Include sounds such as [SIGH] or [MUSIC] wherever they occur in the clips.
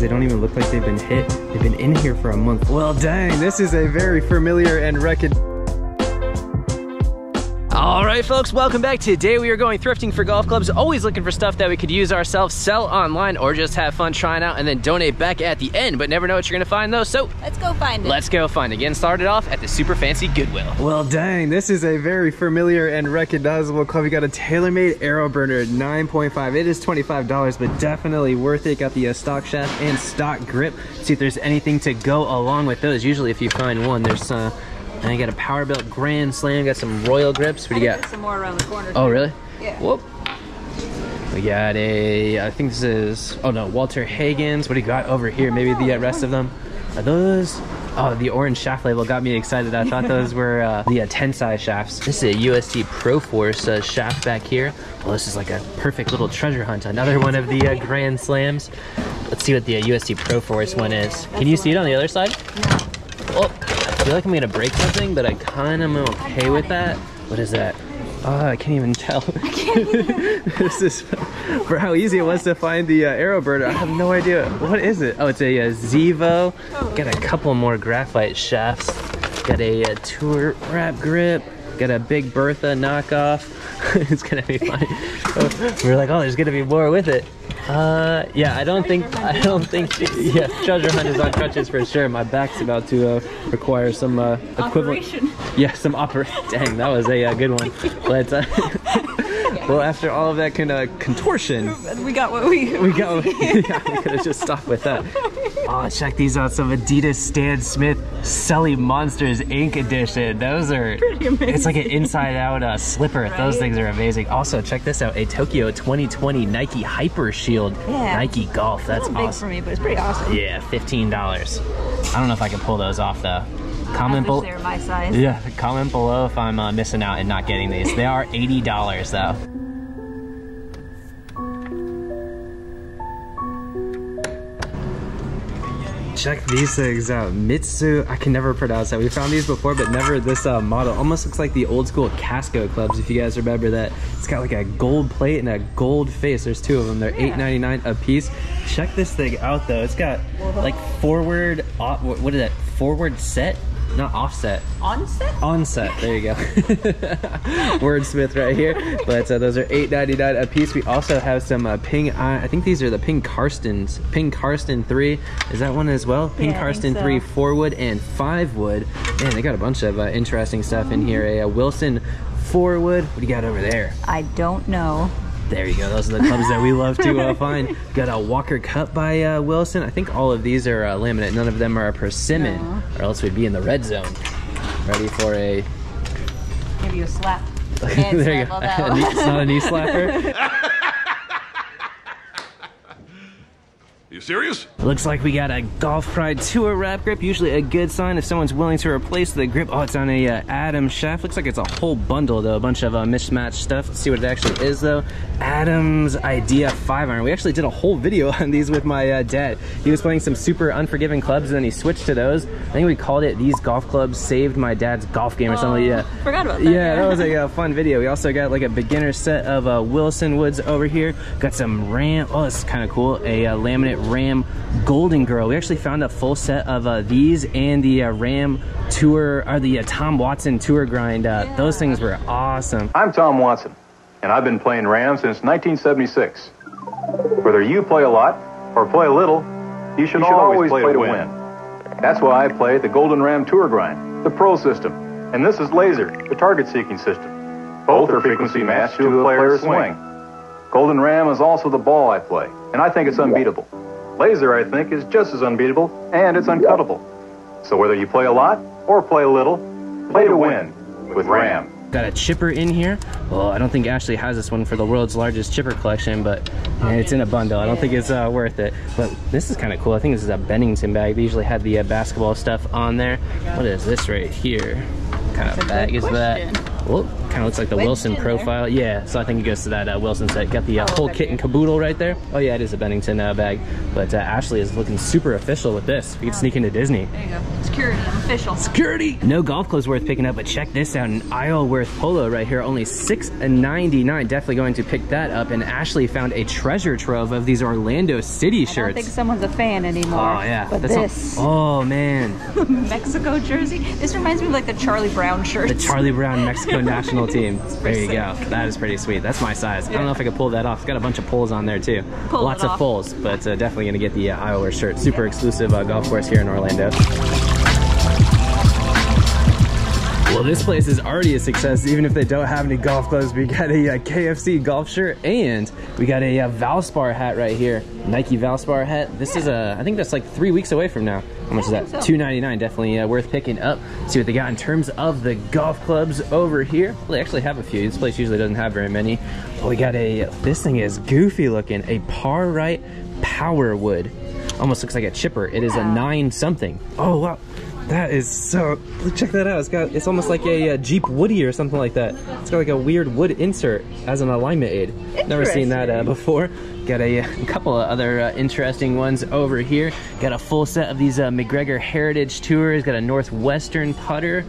They don't even look like they've been hit. They've been in here for a month. Well, dang, this is a very familiar and recognized all right, folks, welcome back. Today we are going thrifting for golf clubs, always looking for stuff that we could use ourselves, sell online, or just have fun trying out and then donate back at the end, but never know what you're gonna find though, so let's go find it. Let's go find it. Getting started off at the super fancy Goodwill. Well, dang, this is a very familiar and recognizable club. We got a TaylorMade Aero Burner 9.5. It is $25, but definitely worth it. Got the uh, stock shaft and stock grip. See if there's anything to go along with those. Usually if you find one, there's uh, and I got a PowerBilt Grand Slam. Got some Royal grips. What do you got? Some more around the corner. Oh, really? Yeah. Whoop. We got a, I think this is, oh no, Walter Hagen's. What do you got over here? Maybe the uh, rest of them. Are those? Oh, the orange shaft label got me excited. I thought those were uh, the uh, Tensei shafts. This is a UST Pro Force uh, shaft back here. Well, this is like a perfect little treasure hunt. Another one of the uh, Grand Slams. Let's see what the UST Pro Force one is. Can you see it on the other side? No. Oh, I feel like I'm gonna break something, but I kind of am okay with that. What is that? Oh, I can't even tell. [LAUGHS] this is [LAUGHS] for how easy it was to find the uh, Aero Burner. I have no idea. What is it? Oh, it's a, a uh, Zevo. Got a couple more graphite shafts. Got a, a uh, tour wrap grip. Got a Big Bertha knockoff. [LAUGHS] it's gonna be funny. [LAUGHS] We're like, oh, there's gonna be more with it. Uh, yeah, I don't think, I don't think, [LAUGHS] yeah, treasure hunt is on crutches for sure. My back's about to uh, require some uh, equivalent. Operation. Yeah, some operation. Dang, that was a uh, good one. But, uh, well, after all of that kind of contortion, we got what we we got. yeah, we could have just stopped with that. Oh, check these out! Some Adidas Stan Smith Sulley Monsters Inc Edition. Those are. [LAUGHS] It's like an inside-out uh, slipper. Right? Those things are amazing. Also, check this out: a Tokyo 2020 Nike Hyper Shield yeah. Nike Golf. That's big awesome. for me, but it's pretty awesome. Yeah, fifteen dollars. I don't know if I can pull those off though. Comment below. Yeah, comment below if I'm uh, missing out and not getting these. They are eighty dollars though. Check these things out. Mitsu, I can never pronounce that. We found these before, but never this uh, model. Almost looks like the old school Kasco clubs, if you guys remember that. It's got like a gold plate and a gold face. There's two of them. They're yeah. $8.99 a piece. Check this thing out though. It's got like forward, what is that? Forward set not offset. Onset? Onset. There you go. [LAUGHS] Wordsmith right here. But uh, those are $8.99 a piece. We also have some uh, Ping. I think these are the Ping Karstens. Ping Karsten 3. Is that one as well? Ping yeah, Karsten so. 3 4 wood and 5 wood. Man, they got a bunch of uh, interesting stuff in here. A, a Wilson 4 wood. What do you got over there? I don't know. There you go. Those are the clubs that we love to uh, [LAUGHS] find. Got a Walker Cup by uh, Wilson. I think all of these are uh, laminate. None of them are a persimmon, no. or else we'd be in the red zone. Ready for a... Give you a slap. [LAUGHS] there you go. [LAUGHS] it's not a knee slapper. You serious? Looks like we got a Golf Pride Tour wrap grip. Usually a good sign if someone's willing to replace the grip. Oh, it's on a uh, Adam shaft. Looks like it's a whole bundle though. A bunch of uh, mismatched stuff. Let's see what it actually is though. Adams Idea 5 iron. We actually did a whole video [LAUGHS] on these with my uh, dad. He was playing some super unforgiving clubs and then he switched to those. I think we called it These Golf Clubs Saved My Dad's Golf Game or something. Yeah. Forgot about that. Yeah, that was a uh, fun video. We also got like a beginner set of uh, Wilson Woods over here. Got some Ram. Oh, this is kind of cool. A uh, laminate Ram Golden Girl. We actually found a full set of uh, these and the uh, Ram Tour, or the uh, Tom Watson Tour Grind. Uh, yeah. Those things were awesome. I'm Tom Watson, and I've been playing Ram since 1976. Whether you play a lot or play a little, you should, you should always, always, play, play to win. win. That's why I play the Golden Ram Tour Grind, the Pro System, and this is Laser, the target-seeking system. Both are frequency matched to a player's swing. Golden Ram is also the ball I play, and I think it's unbeatable. Laser, I think, is just as unbeatable, and it's uncuttable. So whether you play a lot or play a little, play to win with Ram. Got a chipper in here. Well, I don't think Ashley has this one for the world's largest chipper collection, but it's in a bundle. I don't think it's uh, worth it. But this is kind of cool. I think this is a Bennington bag. They usually have the uh, basketball stuff on there. What is this right here? What kind That's of bag is that? Whoa. Kind of looks like the Wilson profile. Yeah, so I think it goes to that uh, Wilson set. Got the uh, Oh, whole kit and caboodle right there. Oh yeah, it is a Bennington uh, bag. But uh, Ashley is looking super official with this. We can sneak into Disney. There you go. Security. I'm official. Security. No golf clubs worth picking up, but check this out, an Isleworth Polo right here, only $6.99. Definitely going to pick that up. And Ashley found a treasure trove of these Orlando City shirts. I don't think someone's a fan anymore. Oh yeah, But That's all- this oh man, [LAUGHS] Mexico jersey. This reminds me of like the Charlie Brown shirts. the Charlie Brown [LAUGHS] Mexico national team. There you go. That is pretty sweet. That's my size. I don't know if I could pull that off. It's got a bunch of pulls on there too. Pull Lots of pulls, but uh, definitely gonna get the uh, Iowa shirt. Super exclusive uh, golf course here in Orlando. Well, this place is already a success, even if they don't have any golf clubs. We got a, uh KFC golf shirt, and we got a, uh Valspar hat right here. Nike Valspar hat. This is a, I think that's like three weeks away from now. How much is that? so. Two ninety nine. Definitely uh, worth picking up. See what they got in terms of the golf clubs over here. Well, they actually have a few. This place usually doesn't have very many. We got a. This thing is goofy looking. A Par Right Power Wood. Almost looks like a chipper. It is a nine something. Oh wow. That is so. Check that out. It's got. It's almost like a, uh Jeep Woody or something like that. It's got like a weird wood insert as an alignment aid. Never seen that uh, before. Got a, a [LAUGHS] couple of other uh, interesting ones over here. Got a full set of these uh, MacGregor Heritage Tours. Got a Northwestern putter.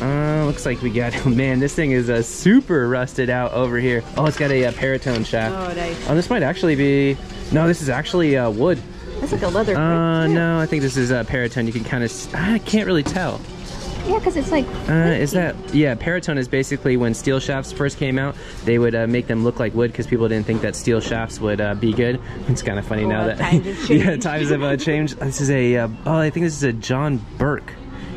Uh, looks like we got. [LAUGHS] Man, this thing is uh, super rusted out over here. Oh, it's got a, uh Pyratone shaft. Oh, nice. Oh, this might actually be. No, this is actually uh, wood. That's like a leather. grip, Uh, no, I think this is uh, Pyratone. You can kind of. I can't really tell. Yeah, because it's like. Uh, is that yeah? Pyratone is basically when steel shafts first came out, they would uh, make them look like wood because people didn't think that steel shafts would uh, be good. It's kind of funny Oh, now that times have [LAUGHS] yeah, changed. times have uh, changed. This is a uh, oh, I think this is a John Burke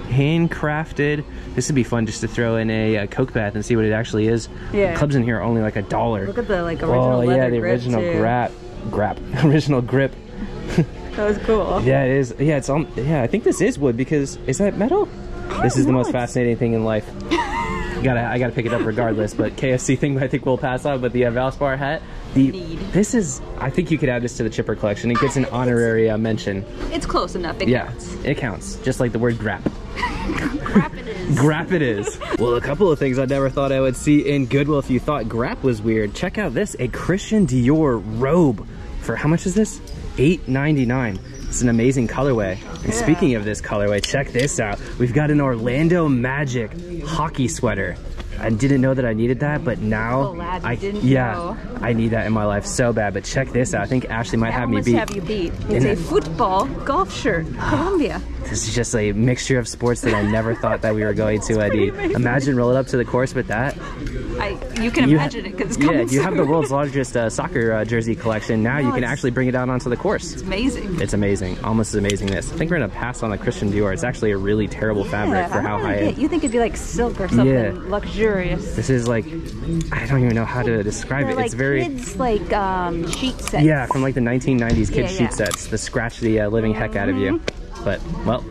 handcrafted. This would be fun just to throw in a, uh Coke bath and see what it actually is. Yeah. clubs in here are only like a dollar. Look at the like original oh yeah, the grip, original grap, grap, [LAUGHS] original grip. That was cool. Yeah, it is. Yeah, it's on. Yeah, I think this is wood because is that metal? This is the most fascinating thing in life. [LAUGHS] gotta, I gotta pick it up regardless. But KFC thing, I think we'll pass on. But the uh, Valspar hat, the Need. this is. I think you could add this to the chipper collection. It gets an honorary uh, mention. It's close enough. It Yeah, counts. it counts. Just like the word grap. Crap it is. [LAUGHS] Grap it is. well, a couple of things I never thought I would see in Goodwill. If you thought grap was weird, check out this: a Christian Dior robe. For how much is this? $8.99. It's an amazing colorway. And speaking of this colorway, check this out. We've got an Orlando Magic hockey sweater. I didn't know that I needed that, but now I didn't yeah, know. I need that in my life so bad. But check this out. I think Ashley might have me beat. have you beat. It's a football golf shirt, Columbia. [SIGHS] This is just a mixture of sports that I never thought that we were going to [LAUGHS] need. Imagine rolling up to the course with that. I you can You imagine it because it's Yeah, you have the world's [LAUGHS] largest uh, soccer uh, jersey collection. Now you can actually bring it out onto the course. It's amazing. It's amazing, almost as amazingness. I think we're gonna pass on the Christian Dior. It's actually a really terrible fabric for how high. It, You think it'd be like silk or something Yeah. luxurious? This is like, I don't even know how to describe They're it. like it's very. kids like um, sheet sets. Yeah, from like the 1990s kid Yeah, sheet sets that scratch the uh, living heck out of you. But, well,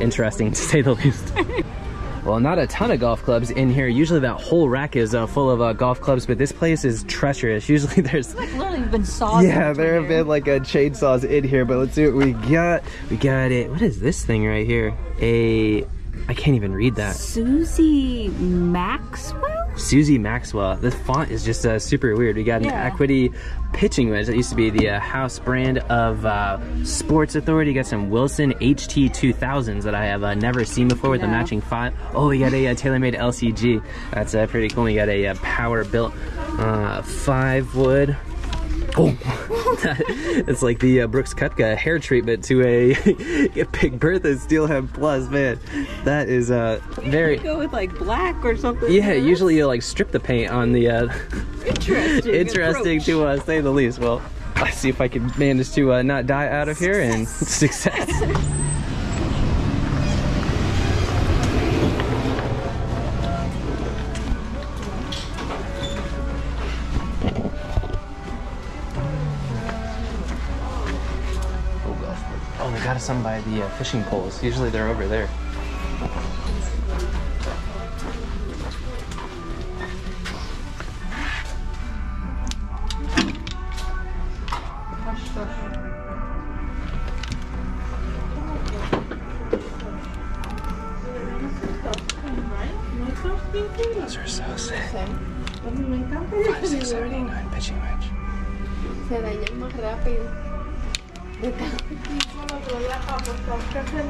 interesting to say the least. [LAUGHS] well, not a ton of golf clubs in here. Usually that whole rack is uh, full of uh, golf clubs, but this place is treacherous. Usually [LAUGHS] there's. Like literally been saws Yeah, there have been like a chainsaws in here, but let's see what we got. We got it. What is this thing right here? A. I can't even read that. Susie Maxwell. Susie Maxwell. The font is just uh, super weird. We got an Yeah. Equity pitching wedge that used to be the uh, house brand of uh, Sports Authority. Got some Wilson HT 2000s that I have uh, never seen before with a Yeah. matching font. Oh, we got a uh, TaylorMade LCG. That's uh, pretty cool. We got a uh, PowerBilt uh, five wood. Oh, [LAUGHS] it's like the uh, Brooks Koepka hair treatment to a, [LAUGHS] a Big Bertha Steelhead Plus, man. That is uh, very. Go with like black or something. Yeah, usually you like strip the paint on the. Uh, interesting. [LAUGHS] interesting approach. to uh, say the least. Well, let's see if I can manage to uh, not die out of here and success. Oh, they got us some by the uh, fishing poles. Usually they're over there. Those are so sick. 5679 pitching wedge. Se daña más rápido. [LAUGHS] De tanto solo te voy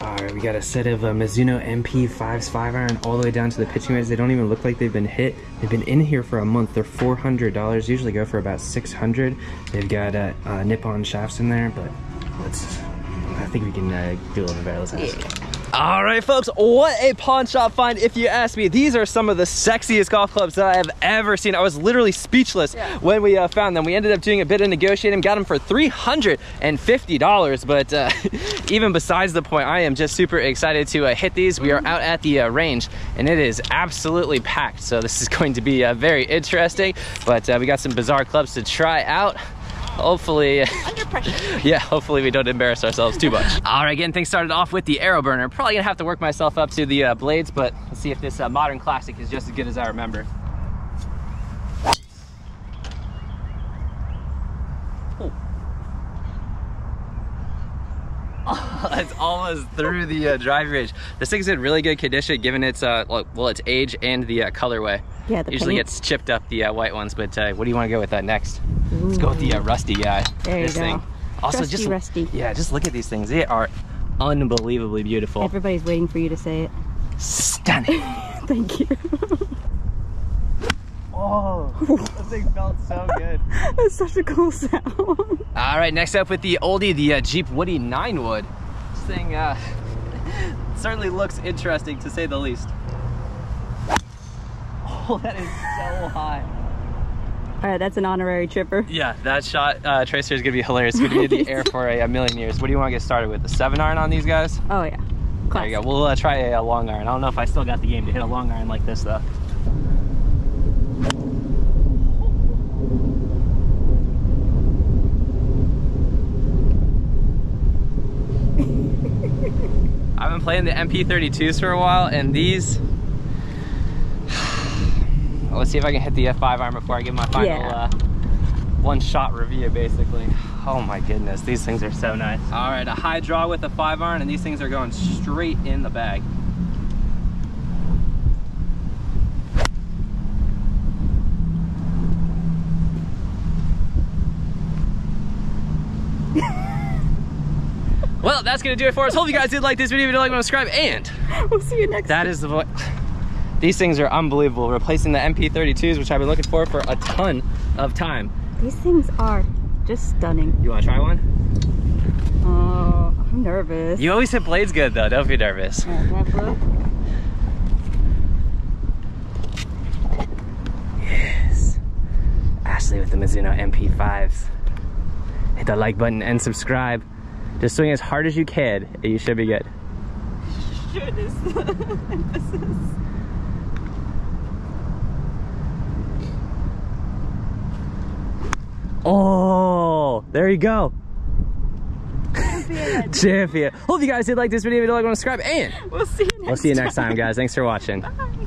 a Alright, we got a set of uh, Mizuno MP5s 5 iron all the way down to the pitching wedge. They don't even look like they've been hit. They've been in here for a month. They're $400. Usually go for about 600 They've got uh, uh, Nippon shafts in there, but let's. I think we can uh, do a little bit better. Let's ask. All right, folks, what a pawn shop find if you ask me. These are some of the sexiest golf clubs that I have ever seen. I was literally speechless Yeah. when we uh, found them. We ended up doing a bit of negotiating, got them for $350. But uh, [LAUGHS] even besides the point, I am just super excited to uh, hit these. We are out at the uh, range and it is absolutely packed. So this is [LAUGHS] going to be uh, very interesting. But uh, we got some bizarre clubs to try out. Hopefully, Under [LAUGHS] pressure. yeah, hopefully we don't embarrass ourselves too much. [LAUGHS] All right, getting things started off with the Aero Burner. Probably gonna have to work myself up to the uh, blades, but let's see if this uh, modern classic is just as good as I remember. [LAUGHS] It's almost through the uh, driving range. This thing's in really good condition given its uh, well, well, its age and the uh, colorway. Yeah, the Usually paint. gets chipped up the uh, white ones, but uh, what do you want to go with that next? Let's go with the uh, rusty guy. There you go. thing. Also, Trusty just rusty. yeah, just look at these things. They are unbelievably beautiful. Everybody's waiting for you to say it. Stunning. [LAUGHS] Thank you. [LAUGHS] Oh, this thing felt so good. [LAUGHS] That's such a cool sound. All right, next up with the oldie, the uh, Jeep Woody Nine Wood. This thing uh, certainly looks interesting to say the least. Oh, that is so high. All right, that's an honorary tripper. Yeah, that shot uh, tracer is gonna be hilarious. Be in the [LAUGHS] air for a, a million years. What do you want to get started with? The seven iron on these guys? Oh yeah. There you go. We'll uh, try a, a long iron. I don't know if I still got the game to hit a long iron like this though. [LAUGHS] I've been playing the MP32s for a while, and these. Let's see if I can hit the F5 iron before I give my final Yeah. uh, one shot review, basically. Oh my goodness, these things are so nice. All right, a high draw with a five iron, and these things are going straight in the bag. [LAUGHS] Well, that's gonna do it for us. Hope you guys did like this video. If you did like, subscribe, and We'll see you next. Time. That is the voice. These things are unbelievable. Replacing the MP32s, which I've been looking for for a ton of time. These things are just stunning. You wanna try one? Oh, I'm nervous. You always hit blades good though, don't be nervous. All right, can I have a look? Yes. Ashley with the Mizuno MP5s. Hit the like button and subscribe. Just swing as hard as you can, and you should be good. [LAUGHS] Oh, there you go. [LAUGHS] Champion. Hope you guys did like this video. If you like, subscribe, and We'll see you next we'll see you next time, guys. Thanks for watching. time. [LAUGHS]